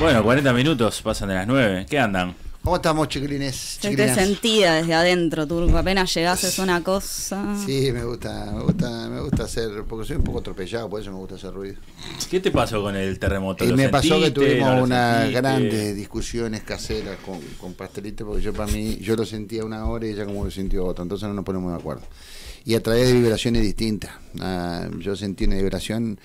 Bueno, 40 minutos pasan de las 9. ¿Qué andan? ¿Cómo estamos, chiquilines? Se te chiquilinas? sentía desde adentro, Turco. Apenas llegás es una cosa. Sí, me gusta, me gusta, me gusta hacer, porque soy un poco atropellado, por eso me gusta hacer ruido. ¿Qué te pasó con el terremoto? Y ¿Lo me pasó que sentiste? tuvimos ¿No unas sentiste? grandes discusiones caseras con, con pastelito, porque yo para mí, yo lo sentía una hora y ella como lo sintió otra, entonces no nos ponemos de acuerdo. Y a través de vibraciones distintas. Ah, yo sentí una vibración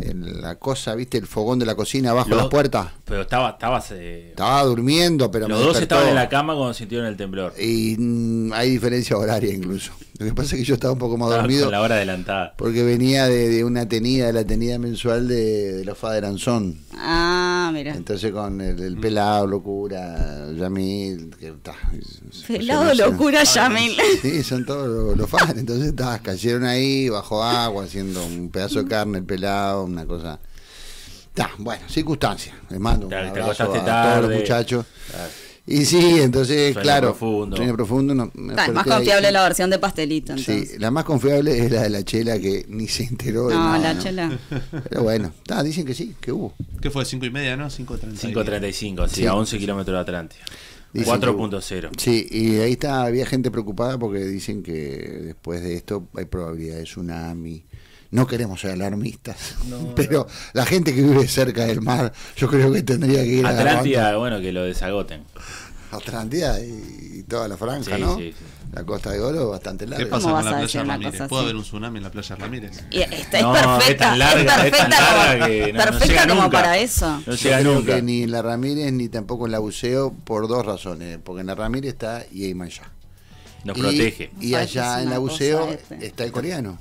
en la cosa, viste, el fogón de la cocina abajo Lo- las puertas. Pero estaba, estabas. eh, Estaba durmiendo, pero los me dos despertó. estaban en la cama cuando sintieron el temblor. Y mm, hay diferencia horaria incluso. Lo que pasa es que yo estaba un poco más Estabas dormido. la hora adelantada. Porque venía de, de una tenida, de la tenida mensual de, de los Faderanzón. Ah, mira. Entonces con el, el pelado, locura, Yamil, que está. Pelado locura, Yamil. Sí, son todos los, los fans. Entonces ta, cayeron ahí, bajo agua, haciendo un pedazo de carne, el pelado, una cosa. Ta, bueno, circunstancias. Les mando un abrazo a todos los muchachos. Y sí, entonces, Sueño claro. profundo. Sueño profundo. no, me es más confiable la versión de pastelito, entonces. Sí, la más confiable es la de la chela que ni se enteró de no, nada, la ¿no? chela. Pero bueno, ta, dicen que sí, que hubo. ¿Qué fue? ¿5 y media, no? 5.30. 5.35, sí, Sí. a 11 kilómetros de Atlántida. Dicen que hubo. 4.0. Sí, y ahí está, había gente preocupada porque dicen que después de esto hay probabilidad de tsunami. No queremos ser alarmistas, pero la gente que vive cerca del mar, yo creo que tendría que ir a Atlántida, bueno, que lo desagoten. Atlántida y, y toda la franja, Sí, ¿no? sí, sí. La costa de Oro bastante larga. ¿Qué pasa ¿Cómo con la playa Ramírez? ¿Puede haber un tsunami en la playa Ramírez? Y esta es No, perfecta. es tan larga, es tan perfecta larga como, que no- no perfecta llega como nunca. para eso. No Yo llega creo nunca. que ni en la Ramírez ni tampoco en la Buceo por dos razones. Porque en la Ramírez está Yeimaya. Nos Y- protege. Y allá es en la Buceo este. está el coreano,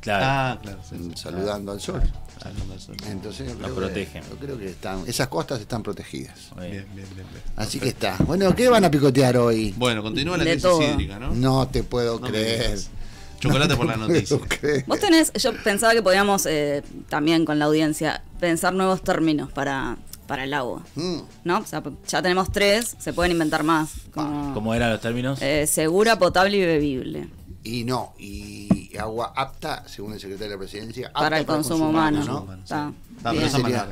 Claro. Ah, claro. sí, sí. saludando al sol. Saludando al sol. Entonces yo creo, protegen. Que, yo creo que están, esas costas están protegidas. Bien. Bien, bien, bien. Así que está. Bueno, ¿qué van a picotear hoy? Bueno, continúa la De crisis todo. hídrica, ¿no? No te puedo No creer. Chocolate No por la noticia. creer. Vos tenés, yo pensaba que podíamos eh, también con la audiencia pensar nuevos términos para, para el agua. Mm, ¿No? O sea, ya tenemos tres, se pueden inventar más. Como, ¿Cómo eran los términos? eh, segura, potable y bebible. Y no, y agua apta, según el secretario de la presidencia, apta para el consumo humano. ¿no? humano, Está Ah, pero Sería-.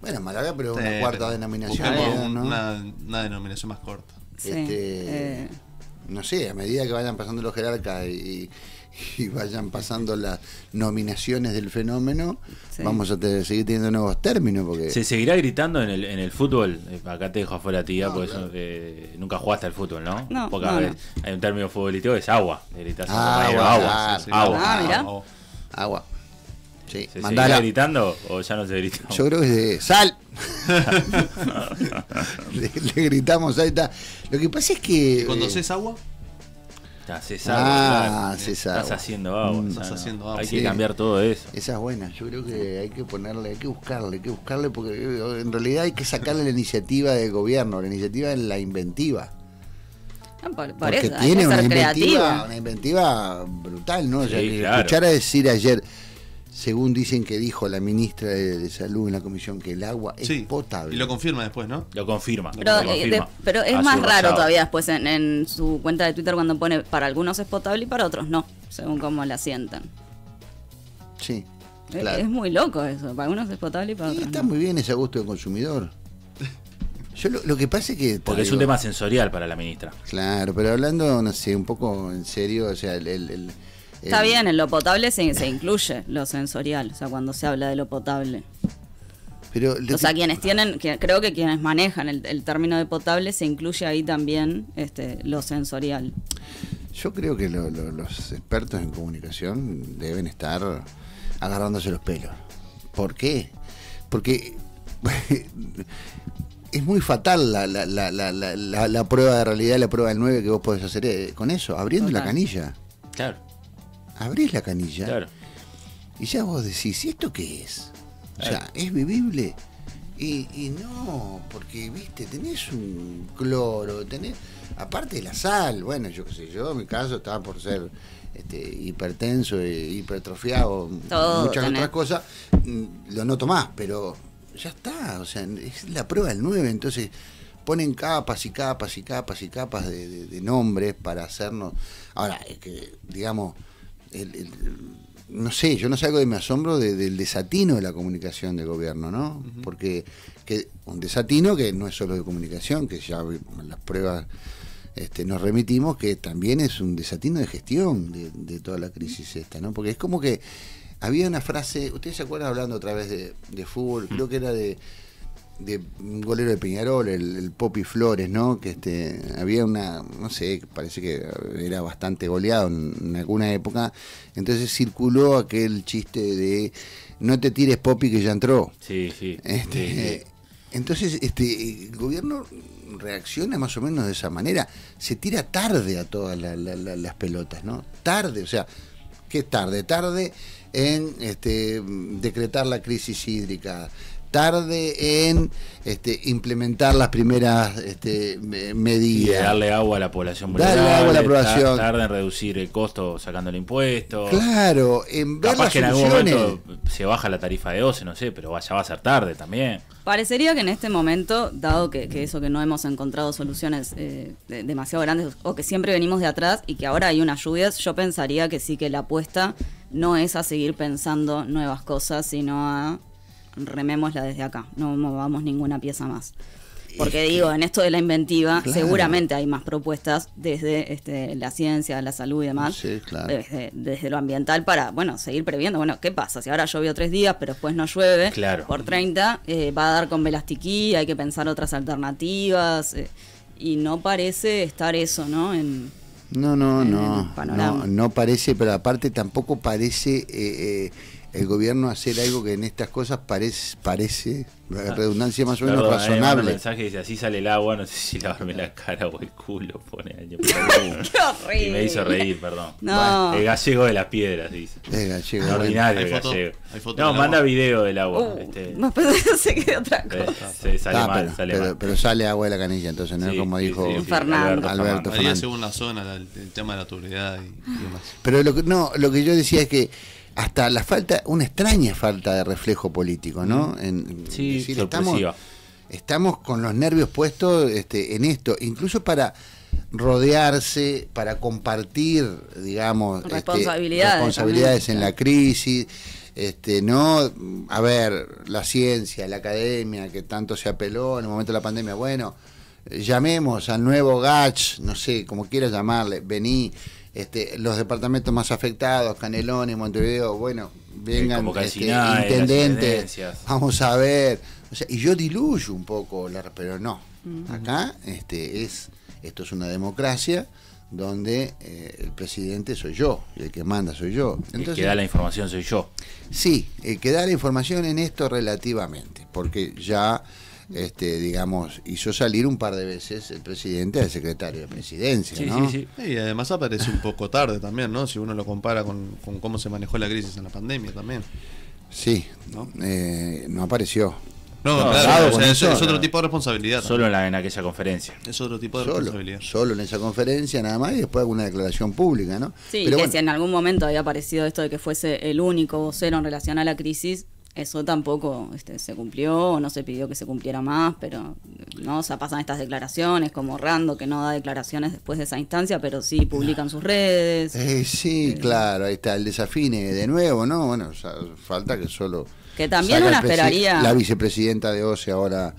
Bueno, Malaga, pero Sí, una cuarta pero denominación. una, una denominación más corta. Sí, Este, eh, no sé, a medida que vayan pasando los jerarcas y, y vayan pasando las nominaciones del fenómeno, Sí. vamos a te- seguir teniendo nuevos términos. Porque ¿Se seguirá gritando en el, en el fútbol? Eh, Acá te dejo afuera, tía, No, porque claro. eso que nunca jugaste al fútbol, ¿no? No, Pocas no, veces. Hay un término futbolístico que es agua. Le gritás a un Agua, agua. claro, Sí, sí. agua. Ah, agua. Sí, ¿Se mandala. seguirá gritando o ya no se grita? Yo creo que es de sal. le, le gritamos, ahí está. Lo que pasa es que. Cuando eh, agua, Está, se Ah, se Estás haciendo agua. Mm. Estás no. haciendo agua. Hay Sí. que cambiar todo eso. Esa es buena, yo creo que hay que ponerle, hay que buscarle, hay que buscarle porque eh, en realidad hay que sacarle la iniciativa del gobierno, la iniciativa en la inventiva. ah, por, por Porque eso, hay tiene que una ser inventiva, una inventiva brutal, ¿no? O sea, Sí, que claro. escuchar a decir ayer, según dicen que dijo la ministra de, de Salud en la comisión, que el agua es sí. potable. Y lo confirma después, ¿no? Lo confirma. Pero, lo eh, confirma. de- pero es más raro todavía después en, en su cuenta de Twitter cuando pone para algunos es potable y para otros no, según cómo la sientan. Sí, Es- claro. Es muy loco eso, para algunos es potable y para Y otros está no. muy bien ese gusto del consumidor. Yo lo, lo que pasa es que... Porque es un tema sensorial para la ministra. Claro, pero hablando, no sé, un poco en serio, o sea, el... el- el- Está el- bien, en lo potable se, se incluye lo sensorial, o sea, cuando se habla de lo potable. Pero lo O sea, quienes tienen, que- creo que quienes manejan el, el término de potable se incluye ahí también este, lo sensorial. Yo creo que lo- lo- los expertos en comunicación deben estar agarrándose los pelos. ¿Por qué? Porque es muy fatal la, la, la, la, la- la- la prueba de realidad, la prueba del 9 que vos podés hacer eh, con eso, abriendo la canilla. Claro, Abrís la canilla claro. y ya vos decís, ¿y esto qué es? O sea, ¿es vivible? Y, y no, porque, viste, tenés un cloro, tenés, aparte de la sal, bueno, yo qué sé, yo en mi caso estaba por ser este, hipertenso e hipertrofiado, Todo muchas tenés. otras cosas, mm, lo noto más, pero ya está, o sea, es la prueba del 9, entonces ponen capas y capas y capas y capas de, de- de nombres para hacernos. Ahora, es que, digamos, el- el- no sé, yo no salgo de mi asombro de- del desatino de la comunicación de gobierno, ¿no? Porque que un desatino que no es solo de comunicación, que ya las pruebas este, nos remitimos, que también es un desatino de gestión de, de toda la crisis esta, ¿no? Porque es como que había una frase, ¿ustedes se acuerdan hablando otra vez de, de fútbol? Creo que era de de un golero de Peñarol, el, el Popi Flores, ¿no? Que este había una, no sé, parece que era bastante goleado en, en alguna época. Entonces circuló aquel chiste de no te tires Popi que ya entró. Sí, sí. Este, sí, sí. Entonces, este, el gobierno reacciona más o menos de esa manera. Se tira tarde a todas la- la- la- las pelotas, ¿no? Tarde, o sea, ¿qué tarde? Tarde en este, decretar la crisis hídrica, tarde en este, implementar las primeras este, me- Y medidas. darle agua a la población Darle vulnerable, agua a la población. Tarde en reducir el costo sacando el impuesto. Claro, en ver Capaz las que en algún momento se baja la tarifa de 12, no sé, pero ya va a ser tarde también. Parecería que en este momento, dado que, que eso que no hemos encontrado soluciones eh, de- demasiado grandes o que siempre venimos de atrás y que ahora hay unas lluvias, yo pensaría que sí que la apuesta no es a seguir pensando nuevas cosas, sino a remémosla desde acá, no movamos ninguna pieza más. Porque digo, en esto de la inventiva, Claro. seguramente hay más propuestas desde este, la ciencia, la salud y demás, Sí, claro. desde, desde lo ambiental para, bueno, seguir previendo, bueno, ¿qué pasa? Si ahora llovió tres días, pero después no llueve, Claro. por 30, eh, va a dar con Velastiquí, hay que pensar otras alternativas, eh, y no parece estar eso, ¿no? En, No, no, en no, no, no parece, pero aparte tampoco parece eh, eh, el gobierno hacer algo que en estas cosas parece, parece, la redundancia más o menos Perdón, manda un razonable. mensaje dice, así sale el agua, no sé si lavarme la cara o el culo, pone año. ¡Qué horrible! Y me hizo reír, perdón. No. El gallego de las piedras, dice. Eh, gallego, bueno. ordinario Hay el foto- gallego. hay foto No, manda agua. video del agua. Uh, este, no, pensé que era otra cosa. se sale Ah, mal, pero, sale pero- mal. pero sale agua de la canilla, entonces no Sí, es como sí, dijo sí, sí, Fernando. Alberto Fernández. Según la zona, la- el, tema de la turbidez y, y demás. Pero lo que, no, lo que yo decía es que hasta la falta, una extraña falta de reflejo político, ¿no? En, en Sí, decir, estamos, estamos con los nervios puestos este, en esto, incluso para rodearse, para compartir, digamos, este, Responsabilidades responsabilidades en la crisis, este, no, a ver, la ciencia, la academia, que tanto se apeló en el momento de la pandemia, bueno, llamemos al nuevo GACH, no sé, como quieras llamarle, vení, este, los departamentos más afectados, Canelones, Montevideo, bueno, vengan como este, vamos a ver, o sea, y yo diluyo un poco, la, pero no, acá este, es, esto es una democracia donde eh, el presidente soy yo, y el que manda soy yo. El que da la información soy yo. Sí, el que da la información en esto relativamente, porque ya, este, digamos, hizo salir un par de veces el presidente al secretario de presidencia, Sí, ¿no? sí, sí. Y además aparece un poco tarde también, ¿no? Si uno lo compara con, con cómo se manejó la crisis en la pandemia también. Sí, ¿No? eh, no apareció. No, No, claro, claro, o con sea, es, eso, es otro tipo de responsabilidad. Solo en, la, en aquella conferencia. Es otro tipo de Solo, responsabilidad. solo en esa conferencia nada más y después alguna declaración pública, ¿no? Sí, Pero que bueno, si en algún momento había aparecido esto de que fuese el único vocero en relación a la crisis, eso tampoco este, se cumplió no se pidió que se cumpliera más, pero no, o sea, pasan estas declaraciones como Rando, que no da declaraciones después de esa instancia, pero sí publican sus redes. eh, sí, claro, ahí está el desafine de nuevo, ¿no? Bueno, o sea, falta que solo... Que también presi- esperaría- La vicepresidenta de OCE ahora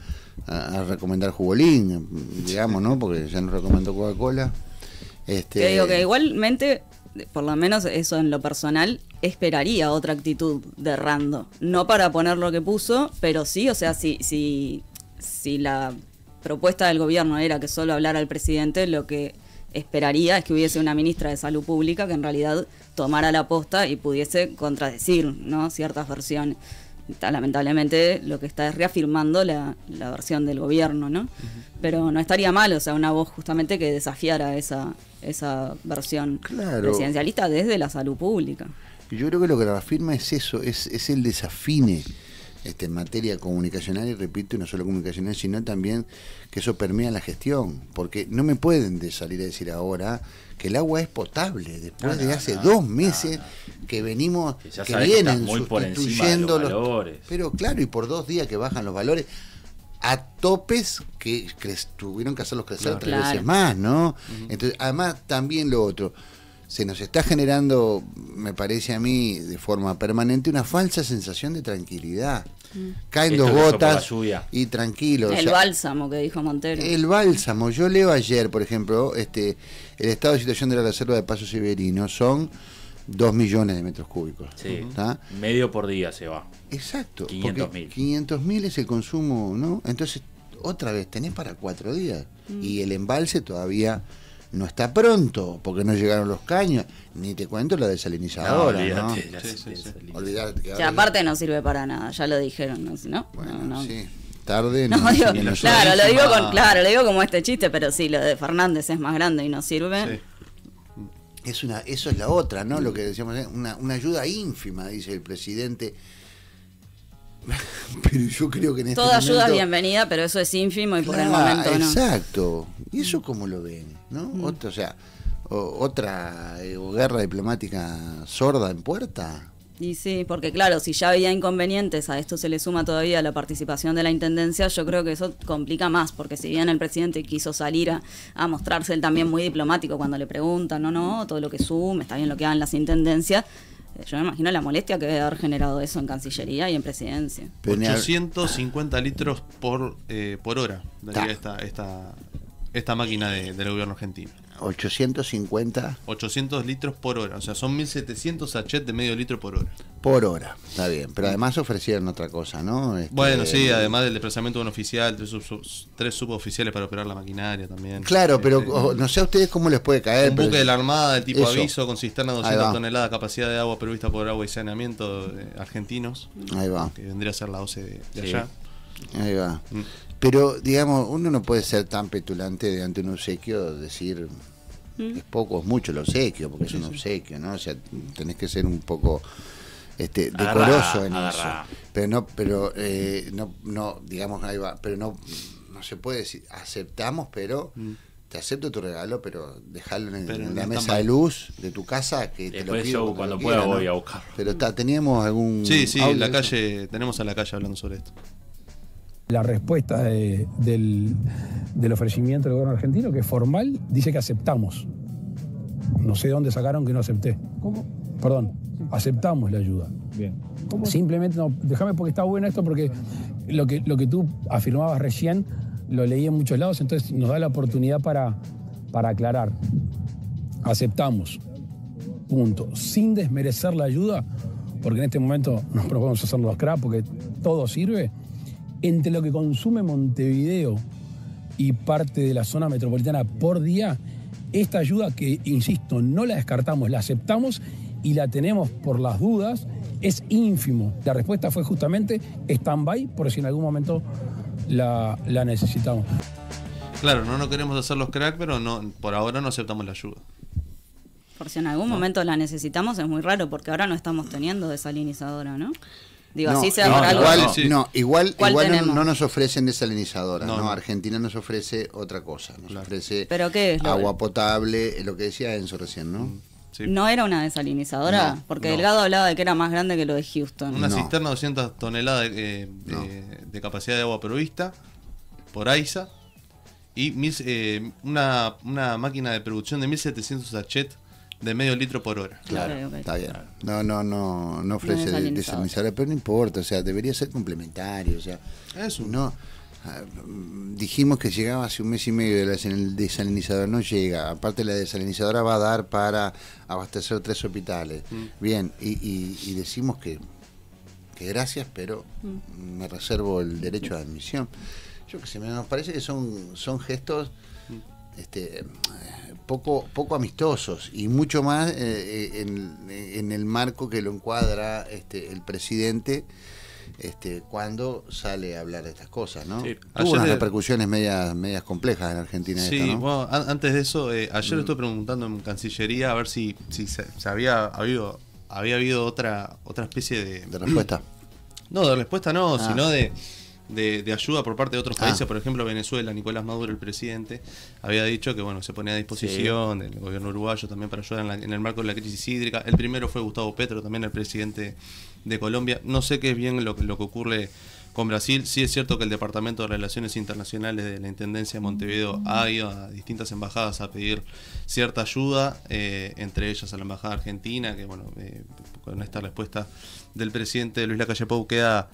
a, a recomendar jugolín, digamos, ¿no? Porque ya nos recomendó Coca-Cola. Este, Que digo que igualmente, por lo menos eso en lo personal, esperaría otra actitud de Rando. No para poner lo que puso, pero sí, o sea, si, si, si la propuesta del gobierno era que solo hablara el presidente, lo que esperaría es que hubiese una ministra de Salud Pública que en realidad tomara la posta y pudiese contradecir ¿no? ciertas versiones. Está, lamentablemente lo que está es reafirmando la, la versión del gobierno, ¿no? Pero no estaría mal, o sea, una voz justamente que desafiara esa, esa versión Claro. presidencialista desde la salud pública. Yo creo que lo que lo afirma es eso, es, es el desafine este, en materia comunicacional, y repito, y no solo comunicacional, sino también que eso permea la gestión, porque no me pueden de salir a decir ahora que el agua es potable, después No, no, de hace no, dos meses no. que venimos, Que vienen sustituyendo los valores. Pero claro, y por dos días que bajan los valores a topes que, tuvieron que hacerlos crecer Claro. tres Claro. veces más, ¿no? Entonces, además, también lo otro se nos está generando, me parece a mí, de forma permanente, una falsa sensación de tranquilidad. Caen Esto dos gotas y tranquilo. o El sea, bálsamo que dijo Montero. el bálsamo, yo leo ayer, por ejemplo, este el estado de situación de la reserva de Paso Severino son 2 millones de metros cúbicos. Sí. ¿está? Medio por día se va. Exacto. 500.000. 500 mil es el consumo, ¿no? Entonces, otra vez, tenés para cuatro días. Y el embalse todavía no está pronto, porque no llegaron los caños. Ni te cuento la desalinizadora, ¿no? la Sí, sí, sí. desalinizadora. Olvidate que Que ahora- aparte no sirve para nada, ya lo dijeron, ¿no? ¿No? Bueno, No, no. sí. Tarde No, no, digo, claro, lo digo con, claro, lo digo como este chiste, pero sí, lo de Fernández es más grande y no sirve. Sí. Es una, eso es la otra, ¿no? Lo que decíamos, ¿eh? una, una ayuda ínfima, dice el presidente. Pero yo creo que en este Toda ayuda es bienvenida, pero eso es ínfimo y por el momento no. Exacto. ¿Y eso cómo lo ven? ¿No? Otra, o sea, o- otra eh, guerra diplomática sorda en puerta. Y sí, porque claro, si ya había inconvenientes, a esto se le suma todavía la participación de la Intendencia, yo creo que eso complica más, porque si bien el presidente quiso salir a, a mostrarse él también muy diplomático cuando le preguntan, no, no, todo lo que sume, está bien lo que hagan las Intendencias, eh, yo me imagino la molestia que debe haber generado eso en Cancillería y en Presidencia. Pero ni hab- 850 litros por, eh, por hora daría Ta. esta, esta, esta máquina de- del gobierno argentino. 850 800 litros por hora, o sea, son 1700 sachets de medio litro por hora. por hora. Está bien. Pero además ofrecieron otra cosa, ¿no? Este, Bueno, sí, además del desplazamiento de un oficial, tres, sub- tres suboficiales para operar la maquinaria también. Claro, pero Este, o- no sé a ustedes cómo les puede caer. un buque de la Armada de tipo Eso. aviso con cisterna de Ahí 200 va. toneladas, capacidad de agua prevista por agua y saneamiento eh, argentinos, Ahí va. que vendría a ser la OCE de, de Sí. allá. Ahí va. Mm. Pero, digamos, uno no puede ser tan petulante de ante un obsequio, decir es poco, es mucho el obsequio, porque es un obsequio, ¿no? O sea, tenés que ser un poco este, decoroso en eso. Pero no, pero eh, no, no, digamos, ahí va, pero no, no se puede decir, aceptamos, pero te acepto tu regalo, pero dejarlo en, Mm. Pero en en la mesa de luz de tu casa, que te lo pido yo cuando pueda quiera, voy ¿no? a buscarlo. Pero está, teníamos algún Sí, sí, audio la calle, tenemos a la calle hablando sobre esto. La respuesta de- del, del ofrecimiento del gobierno argentino, que es formal, dice que aceptamos. No sé de dónde sacaron que no acepté. ¿Cómo? Perdón, aceptamos la ayuda. Bien. Simplemente, no, déjame porque está bueno esto, porque lo que, lo que tú afirmabas recién lo leí en muchos lados, entonces nos da la oportunidad para, para aclarar. Aceptamos. Punto. Sin desmerecer la ayuda, porque en este momento no podemos hacer los crap, porque todo sirve. Entre lo que consume Montevideo y parte de la zona metropolitana por día, esta ayuda que, insisto, no la descartamos, la aceptamos y la tenemos por las dudas, es ínfimo. La respuesta fue justamente stand-by por si en algún momento la, la necesitamos. Claro, no, no queremos hacer los crack, pero no, por ahora no aceptamos la ayuda. Por si en algún momento la necesitamos es muy raro, porque ahora no estamos teniendo desalinizadora, ¿no? Digo, No, así sea no, por algo. igual, no. Sí. no, igual, ¿Cuál igual no, nos ofrecen desalinizadora, No, no, no. Argentina nos ofrece otra cosa, nos Claro. ofrece ¿Pero qué es agua potable, eh, lo que decía Enzo recién, ¿no? Sí. No era una desalinizadora, No, porque no. Delgado hablaba de que era más grande que lo de Houston. Una No. cisterna de 200 toneladas de, eh, de- No. de capacidad de agua provista por AISA y mil- eh, una, una máquina de producción de 1700 sachets de medio litro por hora. Claro, está bien. No, no, no, no ofrece No de- desalinizadora. desalinizadora, pero no importa, o sea, debería ser complementario, o sea, Eso. no. ah, mm, Dijimos que llegaba hace un mes y medio de la desal- desalinizadora, no llega. Aparte la desalinizadora va a dar para abastecer tres hospitales. Bien, y, y- y decimos que, que gracias, pero me reservo el derecho de admisión. Yo que sé, me nos parece que son, son gestos este, poco, poco amistosos y mucho más eh, eh, en, en el marco que lo encuadra este, el presidente este, cuando sale a hablar de estas cosas, ¿no? Sí. Tuvo unas de- repercusiones medias, medias complejas en Argentina Sí, esto, ¿no? bueno, antes de eso, eh, Mm. ayer estuve preguntando en Cancillería a ver si, si se, se había habido había habido otra otra especie de, De respuesta. no de respuesta no, Ah. sino de, de, de ayuda por parte de otros Ah. países, por ejemplo Venezuela, Nicolás Maduro, el presidente, había dicho que bueno se ponía a disposición del gobierno uruguayo también para ayudar en, la- en el marco de la crisis hídrica. El primero fue Gustavo Petro, también el presidente de Colombia. No sé qué es bien lo, que- lo que ocurre con Brasil. Sí es cierto que el Departamento de Relaciones Internacionales de la Intendencia de Montevideo ha ido a distintas embajadas a pedir cierta ayuda, eh, entre ellas a la Embajada Argentina, que bueno, eh, con esta respuesta del presidente Luis Lacalle Pou queda,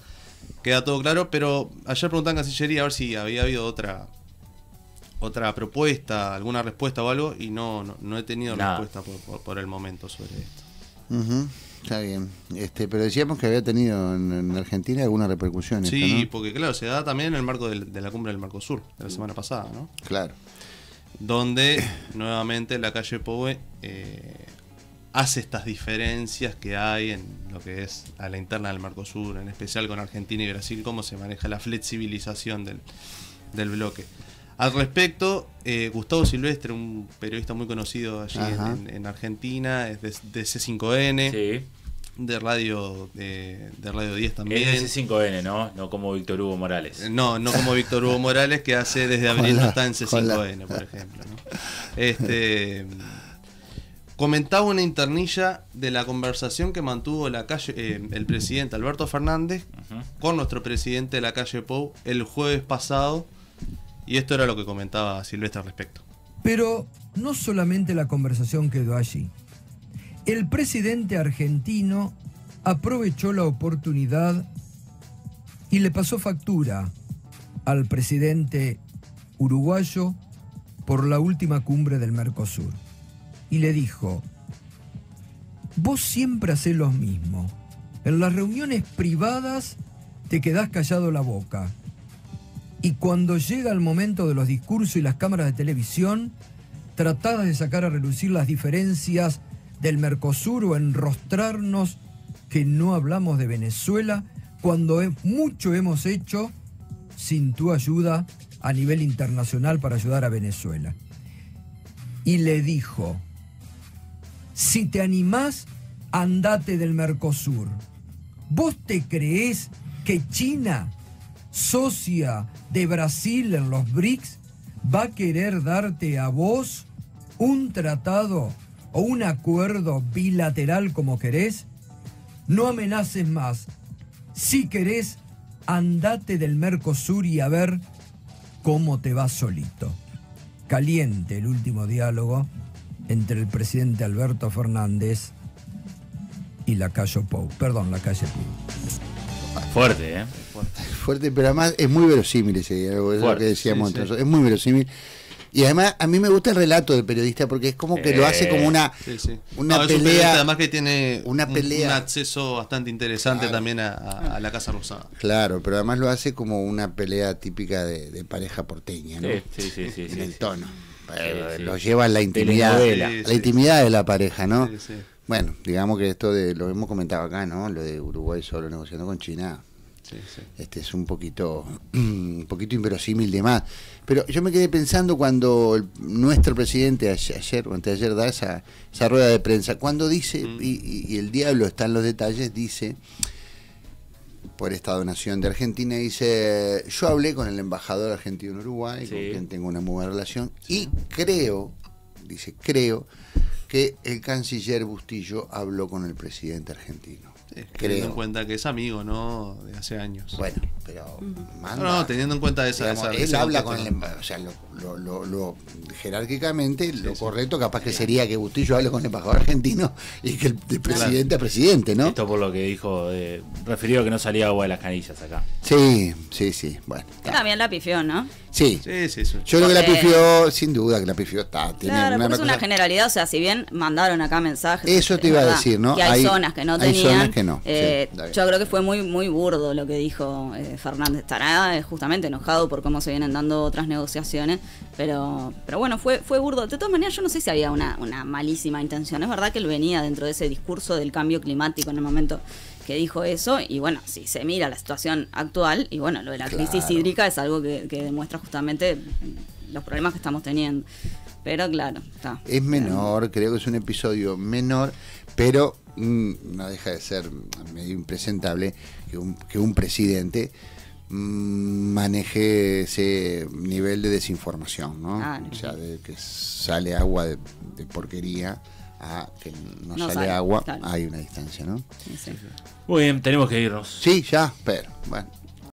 queda todo claro, pero ayer preguntaban en Cancillería a ver si había habido otra otra propuesta, alguna respuesta o algo, y no, no, no he tenido Nada. respuesta por, por- por el momento sobre esto. Está bien. Este, pero decíamos que había tenido en, en Argentina alguna repercusión. Sí, ¿no? porque claro, se da también en el marco del- de la cumbre del Mercosur, de la semana pasada, ¿no? Claro. Donde nuevamente la calle Poe eh, hace estas diferencias que hay en lo que es a la interna del Mercosur, en especial con Argentina y Brasil, cómo se maneja la flexibilización del, del bloque. Al respecto, eh, Gustavo Silvestre, un periodista muy conocido allí en, en Argentina, es de, de C5N, Sí. de radio de, de Radio 10 también. Es ese 5N, ¿no? No como Víctor Hugo Morales. No, no como Víctor Hugo Morales, que hace desde abril no está en hola. C5N, por ejemplo. ¿no? Este, comentaba una internilla de la conversación que mantuvo la calle, eh, el presidente Alberto Fernández con nuestro presidente de la calle Pou el jueves pasado. Y esto era lo que comentaba Silvestre al respecto. Pero no solamente la conversación quedó allí. El presidente argentino aprovechó la oportunidad y le pasó factura al presidente uruguayo por la última cumbre del Mercosur. Y le dijo, vos siempre hacés lo mismo. En las reuniones privadas te quedás callado la boca. Y cuando llega el momento de los discursos y las cámaras de televisión, tratás de sacar a relucir las diferencias del Mercosur o enrostrarnos que no hablamos de Venezuela, cuando mucho hemos hecho sin tu ayuda a nivel internacional para ayudar a Venezuela. Y le dijo, si te animás, andate del Mercosur. ¿Vos te creés que China, socia de Brasil en los BRICS, va a querer darte a vos un tratado o un acuerdo bilateral como querés? No amenaces más. Si querés, andate del Mercosur y a ver cómo te va solito. Caliente el último diálogo entre el presidente Alberto Fernández y la calle Pou. Perdón, la calle Pou. Fuerte, ¿eh? Fuerte, pero además es muy verosímil ese diálogo, es lo Fuerte, que decíamos sí, sí. nosotros, es muy verosímil. Y además a mí me gusta el relato del periodista porque es como que lo hace como una, Sí, sí. una No, un pelea. además que tiene una un- pelea. un acceso bastante interesante Claro. también a, a- a la Casa Rosada. Claro, pero además lo hace como una pelea típica de, de pareja porteña, ¿no? Sí, sí, sí, sí, en sí, el sí. tono. Eh, sí. Lo lleva a la intimidad, la sí. intimidad de la pareja, ¿no? Sí, sí. Bueno, digamos que esto de lo hemos comentado acá, ¿no? Lo de Uruguay solo negociando con China, Sí, sí. este es un poquito un poquito inverosímil de más. Pero yo me quedé pensando cuando el- nuestro presidente ayer, ayer o anteayer da esa, esa rueda de prensa, cuando dice, Mm. y, y- y el diablo está en los detalles, dice, por esta donación de Argentina, dice, yo hablé con el embajador argentino en Uruguay, con quien tengo una muy buena relación, y creo, dice, creo que el canciller Bustillo habló con el presidente argentino. Sí, teniendo en cuenta que es amigo, ¿no? De hace años. Bueno, pero no, manda- no, teniendo en cuenta esa. Digamos, esa- él habla con el ¿no? emba- o sea, lo, lo- lo- lo- jerárquicamente lo sí. correcto capaz que sería que Bustillo hable con el embajador argentino y que el de presidente a presidente, ¿no? Esto por lo que dijo, eh, referido a que no salía agua de las canillas acá. Sí, sí, sí, bueno. También la pifió, ¿no? Sí, Sí, sí, sí. yo creo que la pifió, sin duda que la pifió está. Tiene Claro, una pero es una cosa- generalidad, o sea, si bien mandaron acá mensajes. Eso es te iba a decir, ¿no? Que hay, Hay- zonas que no hay tenían. zonas que no, eh, yo creo que fue muy muy burdo lo que dijo eh, Fernández. Estará eh, justamente enojado por cómo se vienen dando otras negociaciones, pero pero bueno, fue fue burdo. De todas maneras, yo no sé si había una, una malísima intención. Es verdad que él venía dentro de ese discurso del cambio climático en el momento que dijo eso y bueno, si se mira la situación actual y bueno, lo de la crisis Claro. hídrica es algo que, que demuestra justamente los problemas que estamos teniendo. Pero claro, está. Es menor, creo que es un episodio menor, pero mm, no deja de ser medio impresentable que un, que un presidente maneje ese nivel de desinformación, ¿no? Ah. O sea, de que sale agua de, de porquería a que no, No sale, sale, agua, hay una distancia, ¿no? Sí, sí. Muy bien, tenemos que irnos. Sí, ya, pero bueno.